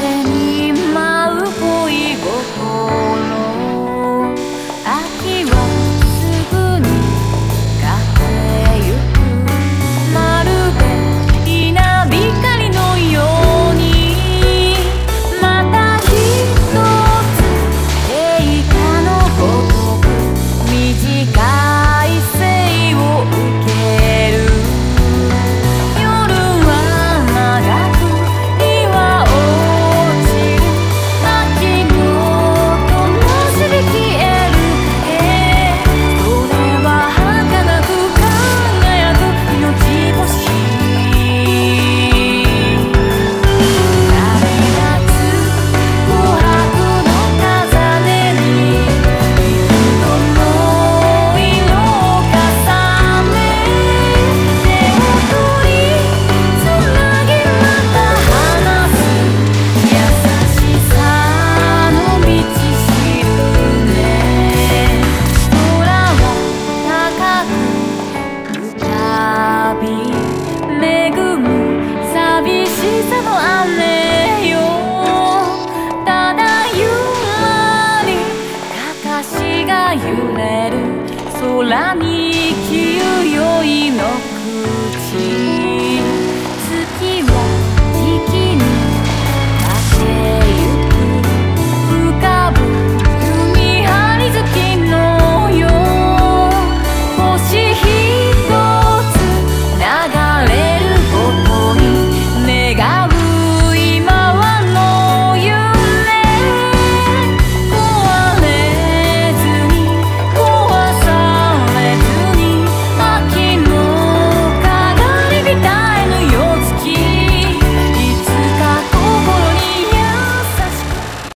Jenny. 空に清いの口